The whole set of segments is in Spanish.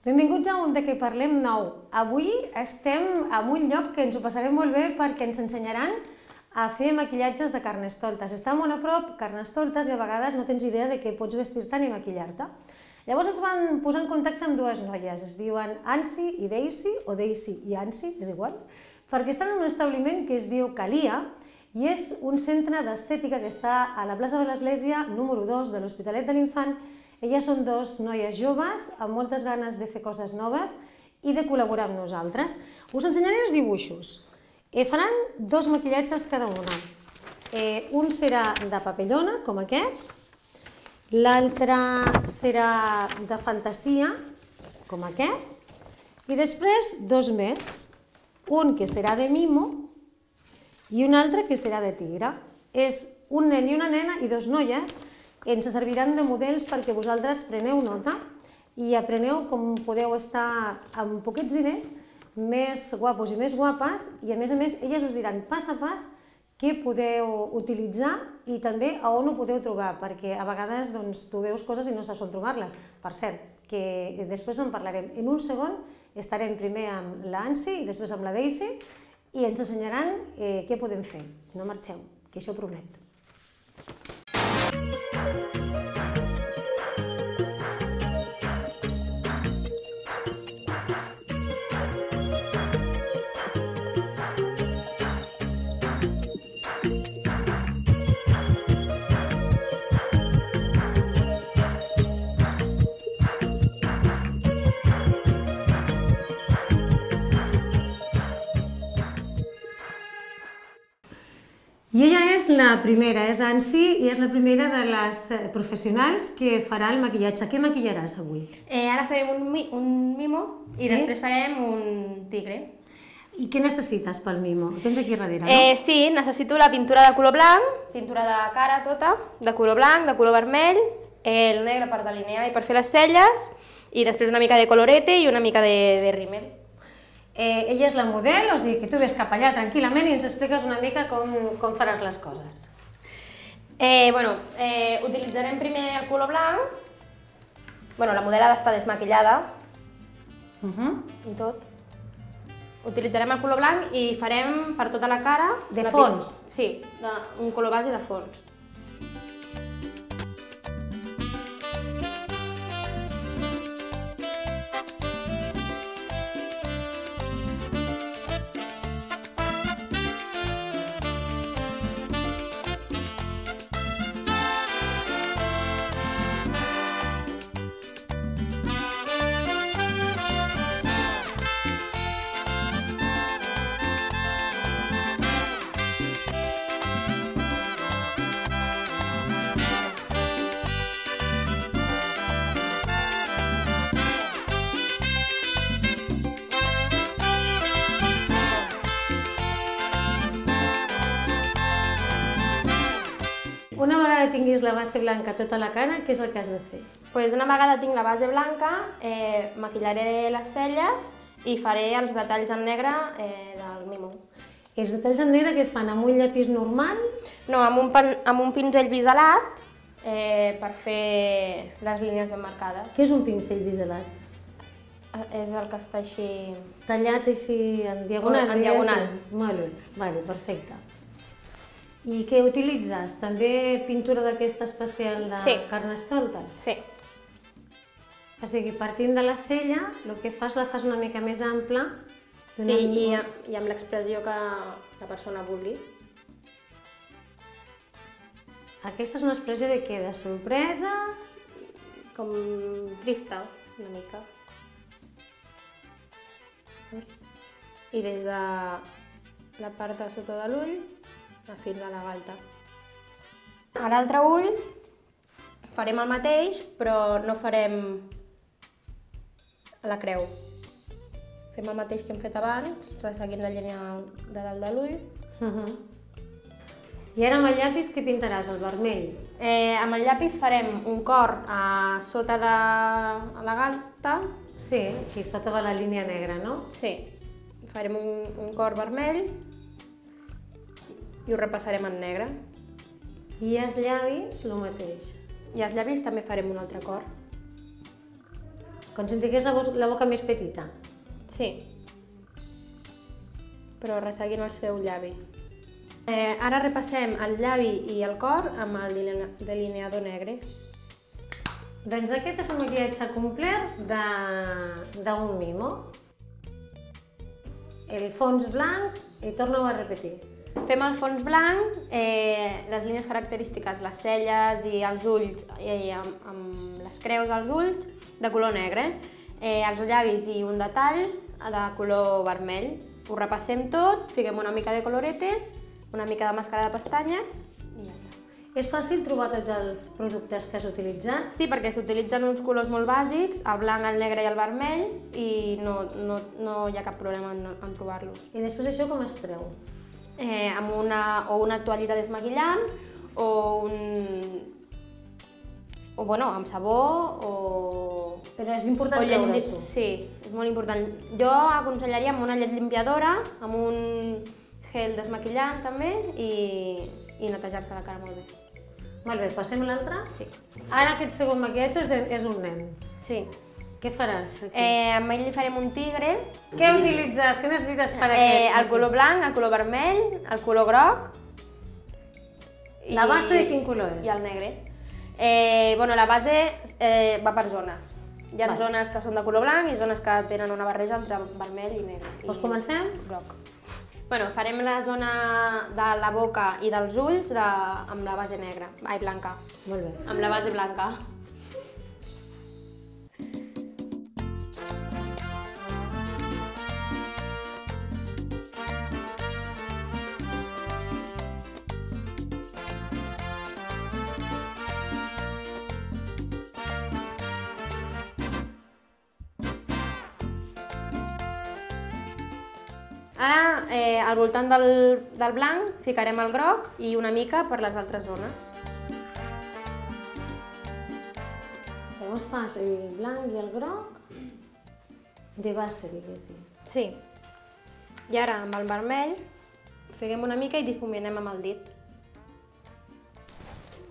Benvinguts a un de què parlem nou. Avui estem en un lloc que ens ho passarem molt bé perquè ens ensenyaran a fer maquillatges de carnestoltes. Està molt a prop carnestoltes i a vegades no tens idea de què pots vestir-te ni maquillar-te. Llavors ens van posar en contacte amb dues noies, es diuen Ansi i Daisy, o Daisy i Ansi, és igual, perquè estan en un establiment que es diu Calia i és un centre d'estètica que està a la plaça de l'Església, número 2 de l'Hospitalet de l'Infant. Elles són dos noies joves amb moltes ganes de fer coses noves i de col·laborar amb nosaltres. Us ensenyaré els dibuixos. Eh, faran dos maquillatges cada una. Eh, un serà de papellona, com aquest, l'altre serà de fantasia, com aquest, i després dos més, un que serà de mimo i un altre que serà de tigre. És un nen i una nena i dos noies, ens serviran de models perquè vosaltres preneu nota i apreneu com podeu estar amb poquets diners més guapos i més guapes i a més a més elles us diran pas a pas què podeu utilitzar i també a on ho podeu trobar, perquè a vegades doncs, tu veus coses i no saps on trobar-les. Per cert, que després en parlarem. En un segon estarem primer amb l'Ansi i després amb la Daisy i ens ensenyaran eh, què podem fer. No marxeu, que això promet. Música la primera, és Ansi, i és la primera de les eh, professionals que farà el maquillatge. Què maquillaràs avui? Eh, ara farem un, mi un mimo i Sí? després farem un tigre. I què necessites pel mimo? Ho tens aquí darrere, no? Eh, sí, necessito la pintura de color blanc, pintura de cara tota, de color blanc, de color vermell, eh, el negre per delinear i per fer les celles, i després una mica de colorete i una mica de, de rímel. Eh, ella és la model, o sigui que tu ves cap allà tranquil·lament i ens expliques una mica com, com faràs les coses. Eh, bueno, eh, utilitzarem primer el color blanc, bueno, la model ha d'estar desmaquillada Uh -huh. i tot. Utilitzarem el color blanc i farem per tota la cara... De fons? pin- Sí, de, un color base de fons. Base blanca tota la cara, què és el que has de fer? Pues una vegada tinc la base blanca, eh, maquillaré les celles i faré els detalls en negre eh, del mimo. Els detalls en negre que es fan amb un llapis normal, No, amb un, pen, amb un pinzell biselat eh, per fer les línies ben marcades. què és un pincell biselat? Eh, És el que està així... Tallat així en diagonal? En diagonal. Molt bé, vale, perfecte. I què utilitzes? També pintura d'aquesta especial de Sí. carnestoltes? Sí, O sigui, partint de la cella, el que fas la fas una mica més ampla. sí donant- i, i amb l'expressió que la persona vulgui. Aquesta és una expressió de què? De sorpresa? Com trista, una mica. I des de la part de sota de l'ull a fins a la galta. A l'altre ull farem el mateix, però no farem la creu. Fem el mateix que hem fet abans, resseguint la línia de dalt de l'ull. Uh -huh. I ara amb el llapis què pintaràs? El vermell? Eh, amb el llapis farem un cor a sota de a la galta, Sí, aquí sota de la línia negra, no? Sí, farem un, un cor vermell i ho repassarem en negre. I els llavis, el mateix. I als llavis també farem un altre cor. Com si tingués la, la boca més petita. Sí. Però resseguint el seu llavi. Eh, ara repassem el llavi i el cor amb el deline- delineador negre. Doncs aquest és un maquillatge complet d'un mimo. El fons blanc i torno a repetir. Fem el fons blanc, eh, les línies característiques, les celles i els ulls, eh, amb, amb les creus als ulls, de color negre. Eh, els llavis i un detall de color vermell. Ho repassem tot, fiquem una mica de colorete, una mica de màscara de pestanyes i ja està. És fàcil trobar tots els productes que has utilitzat? Sí, perquè s'utilitzen uns colors molt bàsics, el blanc, el negre i el vermell, i no, no, no hi ha cap problema en, en trobar-los. I després això com es treu? Eh, amb una, o una toallita desmaquillant o un... o bueno, amb sabó o... Però és important treure-s'ho. Sí, és molt important. Jo aconsellaria amb una llet limpiadora, amb un gel desmaquillant també i, i netejar-se la cara molt bé. Molt bé, passem a l'altre? Sí. Ara aquest segon maquillatge és, de, és un nen. sí. Què faràs? Aquí? Eh, amb ell li farem un tigre, Què utilitzes? Què necessites per eh, aquest? el color blanc, el color vermell, el color groc... La base de quin color és? I el negre. Eh, bueno, la base eh, va per zones. Hi ha Vale. zones que són de color blanc i zones que tenen una barreja entre vermell i negre. I Doncs comencem? Groc. Bueno, farem la zona de la boca i dels ulls de, amb la base negra, ai, blanca, Molt bé. amb la base blanca. Ara, eh, al voltant del, del blanc, ficarem el groc i una mica per les altres zones. Llavors fas el blanc i el groc de base, diguéssim. Sí. I ara, amb el vermell, fiquem una mica i difuminem amb el dit.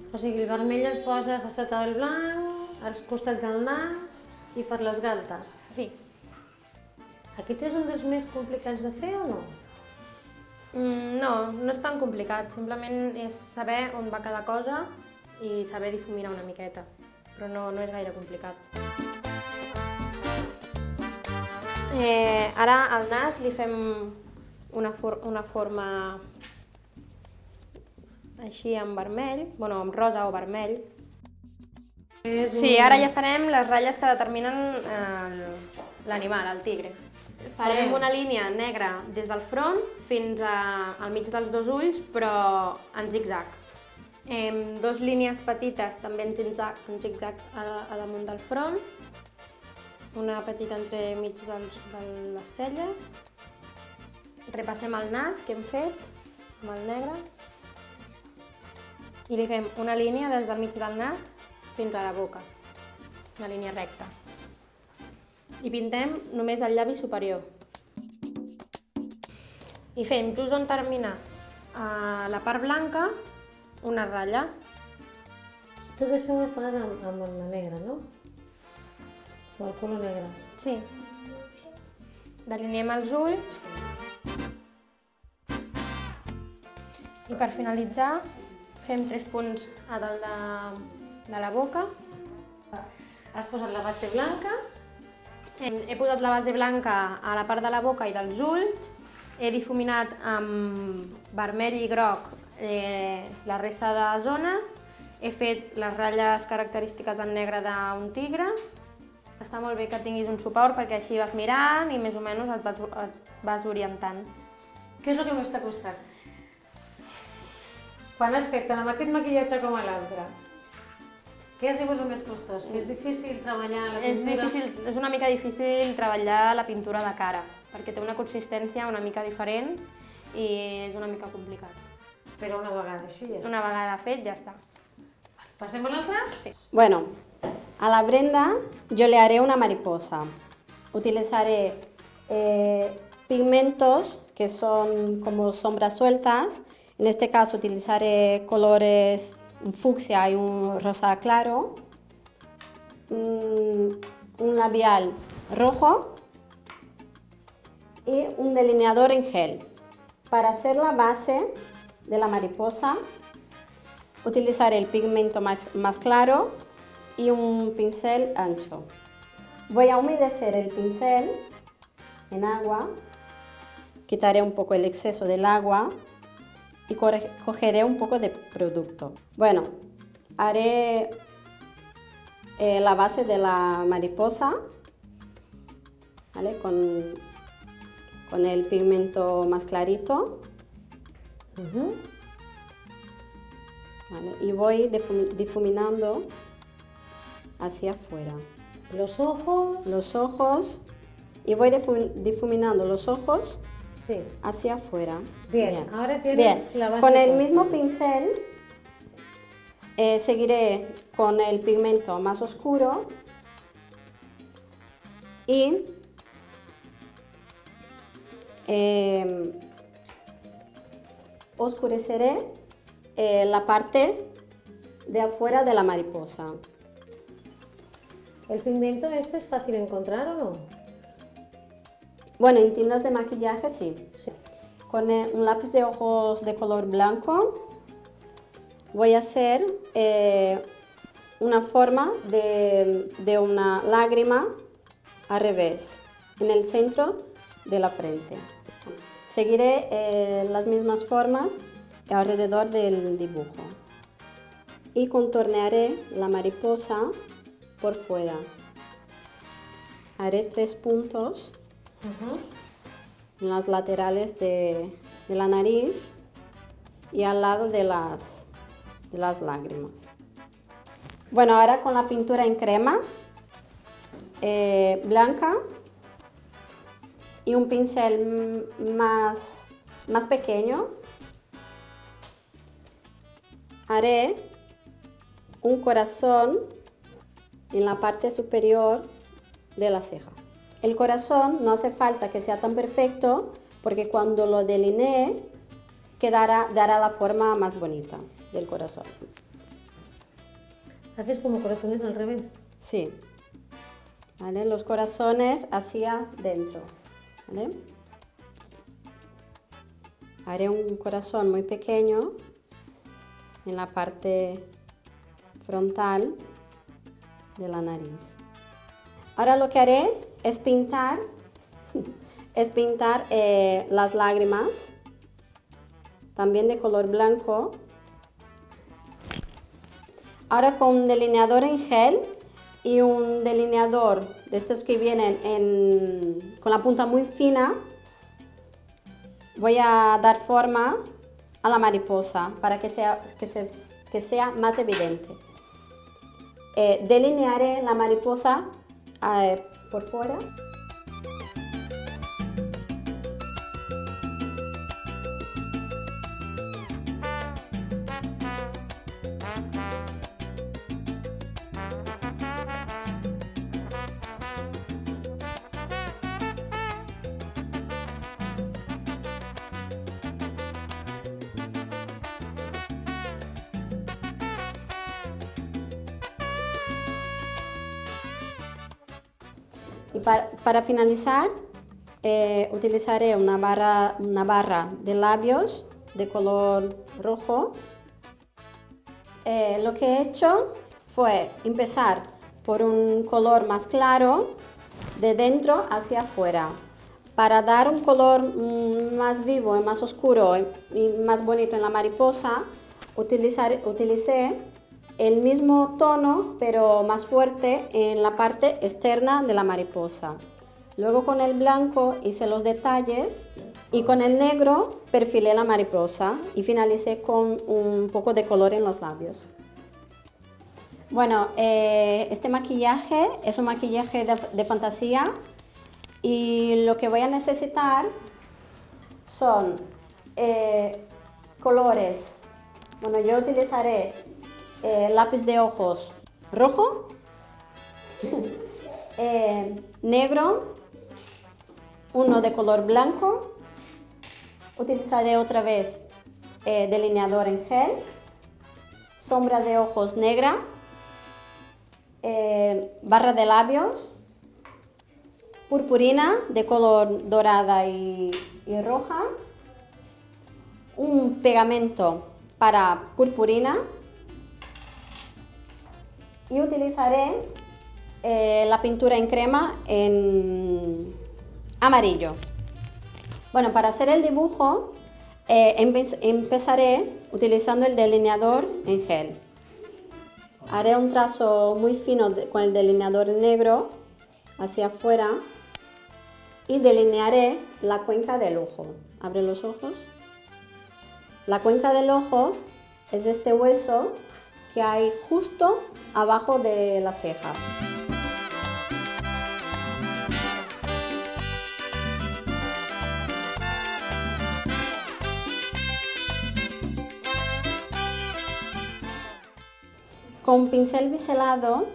O sigui, el vermell el poses a sota del blanc, als costats del nas i per les galtes. Sí. Aquest és un dels més complicats de fer o no? Mm, no, no és tan complicat, simplement és saber on va cada cosa i saber difuminar una miqueta, però no, no és gaire complicat. Eh, ara al nas li fem una, for una forma així en vermell, bueno, amb rosa o vermell. Sí, ara ja farem les ratlles que determinen l'animal, el tigre. Farem una línia negra des del front fins a, al mig dels dos ulls, però en zig-zag. Em, dos línies petites també en zig-zag, zig-zag a, a damunt del front, una petita entre mig dels, de les celles. Repassem el nas que hem fet amb el negre i li fem una línia des del mig del nas fins a la boca, una línia recta. I pintem només el llavi superior. I fem just on termina eh, la part blanca una ratlla. Tot això ho fas amb, amb la negra, no? O el color negre. Sí. Deliniem els ulls. I per finalitzar fem tres punts a dalt de, de la boca. Has posat la base blanca, He, posat la base blanca a la part de la boca i dels ulls, he difuminat amb vermell i groc eh, la resta de zones, he fet les ratlles característiques en negre d'un tigre. Està molt bé que tinguis un suport perquè així vas mirant i més o menys et vas, et vas orientant. què és el que més t'ha costat? Quan has fet tant amb aquest maquillatge com a l'altre? Què ha sigut el més costós? Que és difícil treballar la És, pintura? difícil, és una mica difícil treballar la pintura de cara, perquè té una consistència una mica diferent i és una mica complicat. Però una vegada així ja està. Una vegada fet, ja està. Passem a l'altre? Sí. Bueno, a la Brenda yo le haré una mariposa. Utilizaré eh, pigmentos que son como sombras sueltas. En este caso utilizaré colores un fucsia y un rosa claro. Un labial rojo y un delineador en gel. Para hacer la base de la mariposa, utilizaré el pigmento más, más claro y un pincel ancho. Voy a humedecer el pincel en agua, quitaré un poco el exceso del agua y cogeré un poco de producto. Bueno, haré eh, la base de la mariposa ¿vale? con, con el pigmento más clarito. ¿Vale? Y voy difuminando hacia afuera. Los ojos. Los ojos. Y voy difuminando los ojos sí. hacia afuera. Bien, ahora tienes la base. Con el mismo pincel eh, seguiré con el pigmento más oscuro y em, oscureceré eh, la parte de afuera de la mariposa. ¿El pigmento este es fácil de encontrar o no? Bueno, en tiendas de maquillaje sí. Con eh, un lápiz de ojos de color blanco voy a hacer eh, una forma de, una lágrima al revés, en el centro de la frente. Seguiré eh, las mismas formas alrededor del dibujo y contornearé la mariposa por fuera. Haré tres puntos en las laterales de, la nariz y al lado de las, lágrimas. Bueno, ahora con la pintura en crema eh, blanca y un pincel más, más pequeño, haré un corazón en la parte superior de la ceja. El corazón no hace falta que sea tan perfecto porque cuando lo delinee quedará, dará la forma más bonita del corazón. ¿Haces como corazones al revés? Sí. ¿Vale? Los corazones hacia dentro. ¿Vale? Haré un corazón muy pequeño en la parte frontal de la nariz. Ahora lo que haré es pintar, es pintar eh, las lágrimas, también de color blanco. Ahora con un delineador en gel y un delineador de estos que vienen con la punta muy fina, voy a dar forma a la mariposa para que sea, que sea más evidente. Eh, delinearé la mariposa eh, por fuera. Para, finalizar, eh, utilizaré una barra, una barra de labios de color rojo. Eh, lo que he hecho fue empezar por un color más claro de dentro hacia afuera. Para dar un color mm, más vivo y más oscuro y más bonito en la mariposa, utilizar, utilicé el mismo tono pero más fuerte en la parte externa de la mariposa. Luego con el blanco hice los detalles y con el negro perfilé la mariposa y finalicé con un poco de color en los labios. Bueno, eh, este maquillaje es un maquillaje de, fantasía y lo que voy a necesitar son eh, colores. Bueno, yo utilizaré eh, lápiz de ojos rojo, eh, negro, uno de color blanco. Utilizaré otra vez eh, delineador en gel, sombra de ojos negra, barra de labios. Purpurina de color dorada y, y roja, un pegamento para purpurina. Y utilizaré eh, la pintura en crema en amarillo. Bueno, para hacer el dibujo eh, empe- empezaré utilizando el delineador en gel. Haré un trazo muy fino con el delineador negro hacia afuera y delinearé la cuenca del ojo. Abre los ojos. La cuenca del ojo es este hueso que hay justo abajo de la ceja. Con un pincel biselado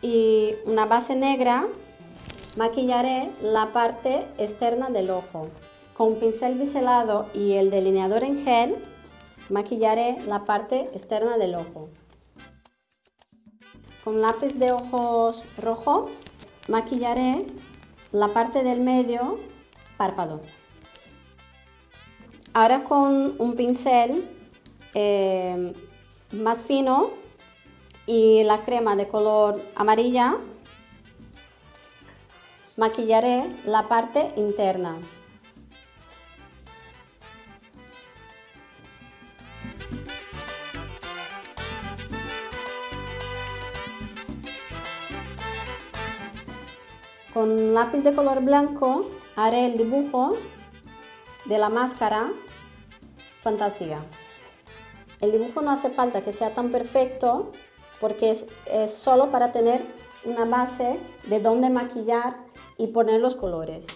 y una base negra maquillaré la parte externa del ojo. Con un pincel biselado y el delineador en gel maquillaré la parte externa del ojo. Con lápiz de ojos rojo maquillaré la parte del medio párpado. Ahora con un pincel eh, más fino y la crema de color amarilla maquillaré la parte interna. Con lápiz de color blanco haré el dibujo de la máscara fantasía. El dibujo no hace falta que sea tan perfecto porque es, solo para tener una base de dónde maquillar y poner los colores.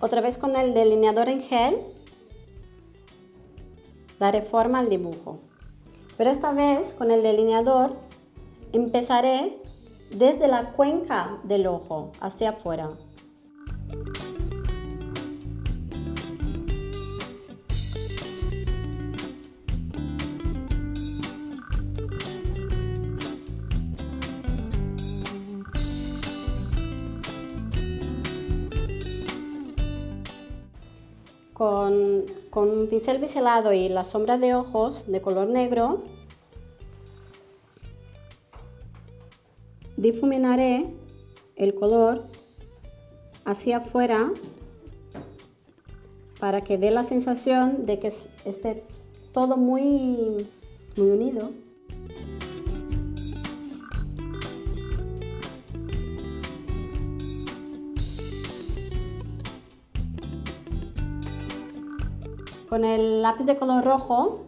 Otra vez con el delineador en gel daré forma al dibujo. Pero esta vez con el delineador empezaré desde la cuenca del ojo hacia afuera. Con, un pincel biselado y la sombra de ojos de color negro, difuminaré el color hacia afuera para que dé la sensación de que es- esté todo muy, muy unido. Con el lápiz de color rojo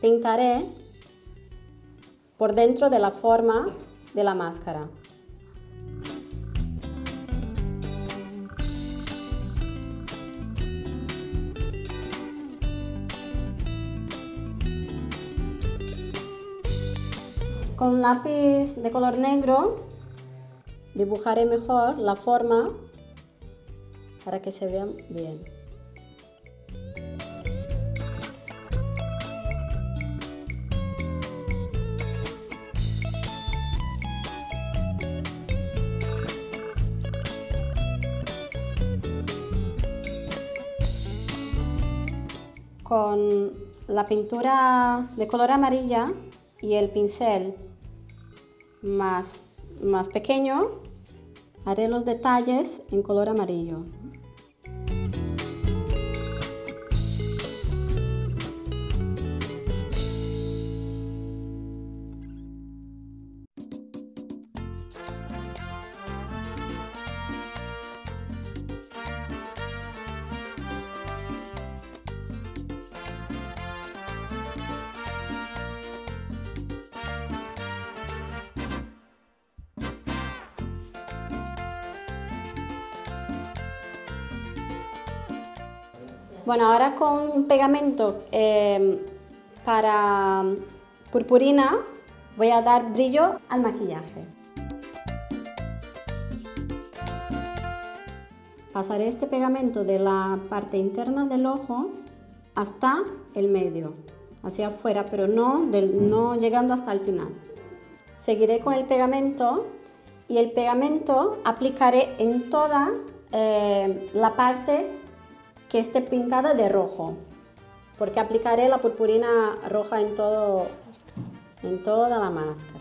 pintaré por dentro de la forma de la máscara. Con un lápiz de color negro dibujaré mejor la forma para que se vean bien. Con la pintura de color amarilla y el pincel más, más pequeño, haré los detalles en color amarillo. Bueno, ahora con pegamento eh, para purpurina voy a dar brillo al maquillaje. Pasaré este pegamento de la parte interna del ojo hasta el medio, hacia afuera, pero no llegando hasta el final. Seguiré con el pegamento y el pegamento aplicaré en toda eh, la parte que esté pintada de rojo, porque aplicaré la purpurina roja en, todo, en toda la máscara.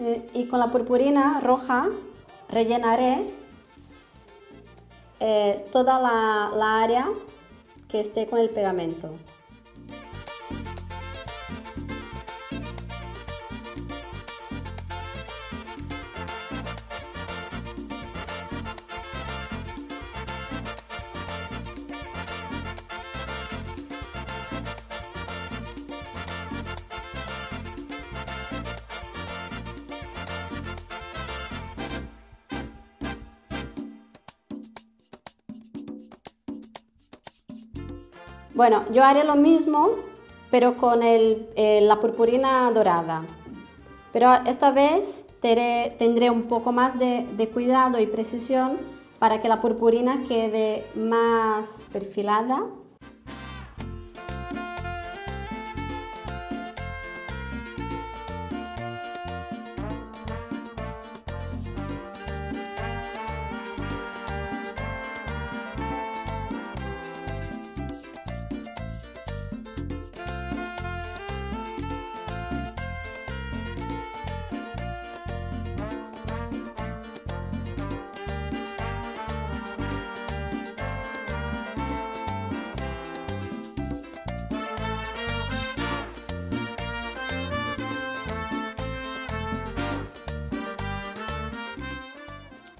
Eh, y con la purpurina roja rellenaré eh, toda la, la área que esté con el pegamento. Bueno, yo haré lo mismo, pero con eh, la purpurina dorada. Pero esta vez tendré, tendré un poco más de, de cuidado y precisión para que la purpurina quede más perfilada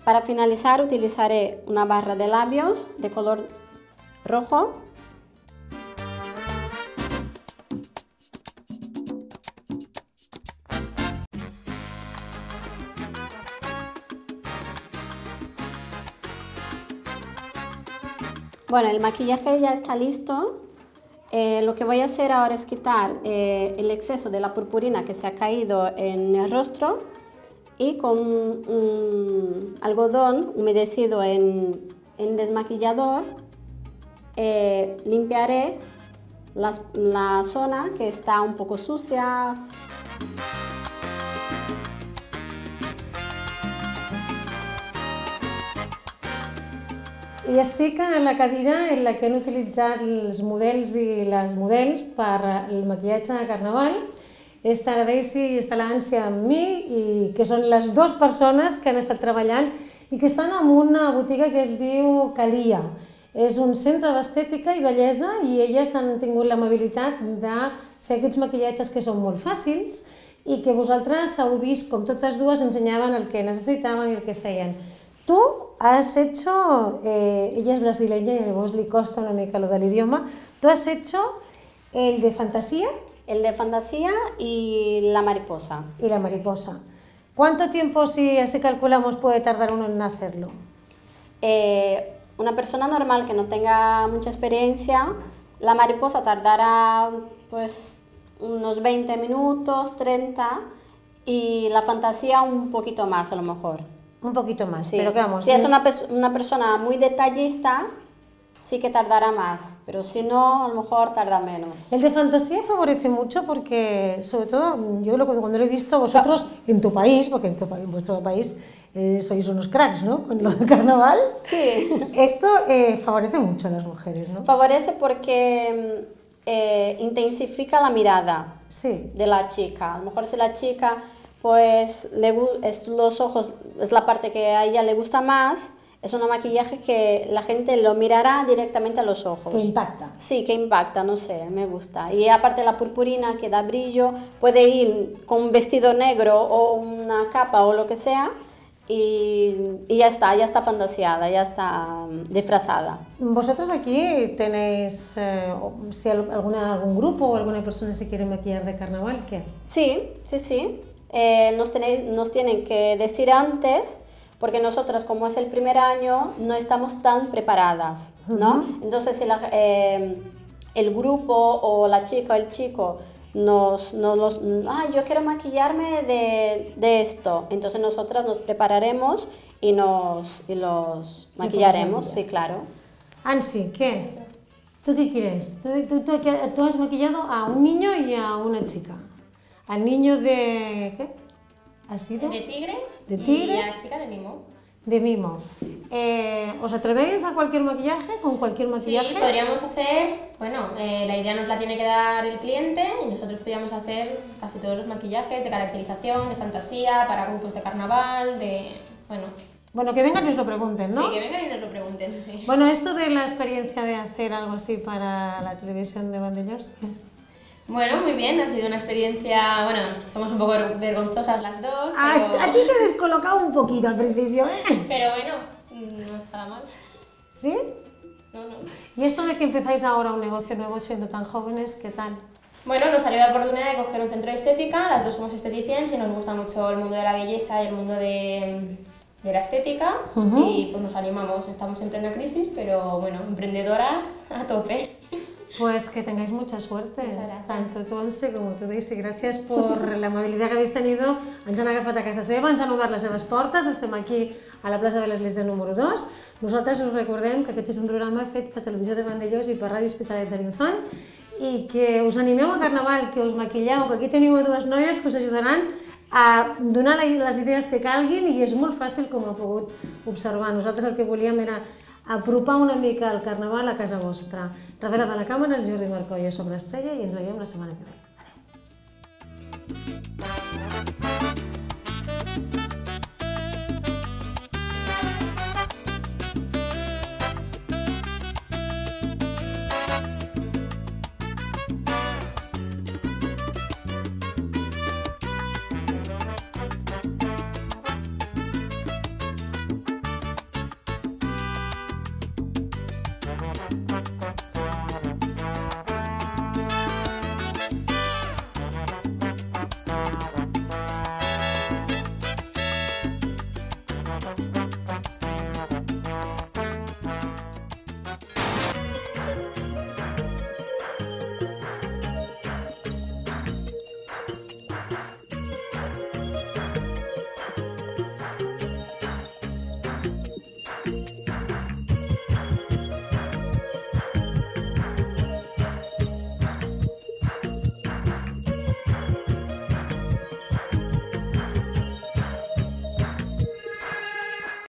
Para finalizar utilizaré una barra de labios de color rojo. Bueno, el maquillaje ya está listo. Eh, lo que voy a hacer ahora es quitar eh, el exceso de la purpurina que se ha caído en el rostro y con un algodón humedecido en, en desmaquillador eh, limpiaré las- la zona que está un poco sucia. I estic a la cadira en la que han utilitzat els models i les models per el maquillatge de carnaval. Està la Daisy i està l'Ànsia amb mi, i que són les dues persones que han estat treballant i que estan en una botiga que es diu Calia. És un centre d'estètica i bellesa i elles han tingut l'amabilitat de fer aquests maquillatges que són molt fàcils i que vosaltres heu vist com totes dues ensenyaven el que necessitaven i el que feien. Tú has hecho, eh, ella es brasileña y a vos le costa una mica lo del idioma, tú has hecho el de fantasía El de fantasía y la mariposa. y la mariposa. ¿Cuánto tiempo, si así calculamos, puede tardar uno en hacerlo? Eh, una persona normal que no tenga mucha experiencia, la mariposa tardará pues unos 20 minutos, 30 y la fantasía un poquito más a lo mejor. Un poquito más, Sí. pero que vamos. si es una persona muy detallista, sí que tardará más, pero si no, a lo mejor tarda menos. El de fantasía favorece mucho porque, sobre todo, yo lo, cuando lo he visto vosotros en tu país, porque en, tu, en vuestro país eh, sois unos cracks, ¿no? Con lo del carnaval. Sí. Esto eh, favorece mucho a las mujeres, ¿no? Favorece porque mm, eh, intensifica la mirada. Sí. de la chica. A lo mejor si la chica, pues, le, es los ojos, es la parte que a ella le gusta más, es un maquillaje que la gente lo mirará directamente a los ojos. Que impacta. Sí, que impacta, no sé, me gusta. Y aparte la purpurina que da brillo, puede ir con un vestido negro o una capa o lo que sea y, y ya está, ya está fantaseada, ya está mm, disfrazada. Vosotros aquí tenéis, eh, si al- alguna, algún grupo o alguna persona se quiere maquillar de carnaval, ¿qué? Sí, sí, sí. Eh, nos, tenéis- nos tienen que decir antes, porque nosotras, como es el primer año, no estamos tan preparadas, ¿no? Entonces, si la- eh, el grupo o la chica o el chico nos, nos los, ah, yo quiero maquillarme de, de esto, entonces nosotras nos prepararemos y nos y los maquillaremos, sí, claro. Ansi, ¿qué? ¿Tú qué quieres? ¿Tú, tú, tú, tú has maquillado a un niño y a una chica. Al niño de... ¿qué? ¿Ha sido? De tigre, ¿De tigre? y la chica de mimo. De mimo. Eh, ¿Os atrevéis a cualquier maquillaje? ¿Con cualquier Sí, maquillaje? podríamos hacer, bueno, eh, la idea nos la tiene que dar el cliente y nosotros podríamos hacer casi todos los maquillajes de caracterización, de fantasía, para grupos de carnaval, de, bueno, Bueno, que vengan y os lo pregunten, ¿no? sí, que vengan y nos lo pregunten, sí. Bueno, esto de la experiencia de hacer algo así para la televisión de Vandellos, ¿qué? Bueno, muy bien, ha sido una experiencia, bueno, somos un poco vergonzosas las dos, A, pero, a ti te he descolocado un poquito al principio, ¿eh? pero bueno, no está mal. ¿Sí? No, no. Y esto de que empezáis ahora un negocio nuevo siendo tan jóvenes, ¿qué tal? Bueno, nos salió la oportunidad de coger un centro de estética, las dos somos esteticiens y nos gusta mucho el mundo de la belleza y el mundo de, de la estética Ujú. y pues nos animamos, estamos en plena crisis, pero bueno, emprendedoras a tope. Pues que tengáis mucha suerte, tanto tu Onse como tu Daisy. Gràcies per l'amabilitat que habéis tenido. Ens han agafat a casa seva, ens han obert les seves portes, estem aquí a la plaça de l'Església número 2. Nosaltres us recordem que aquest és un programa fet per Televisió de Vandellós i per Ràdio Hospitalet de l'Infant i que us animeu a Carnaval, que us maquilleu, que aquí teniu a dues noies que us ajudaran a donar les idees que calguin i és molt fàcil com heu pogut observar. Nosaltres el que volíem era apropar una mica el Carnaval a casa vostra. Darrere de la càmera, el Jordi Marcolla sobre Estrella i ens veiem la setmana que ve.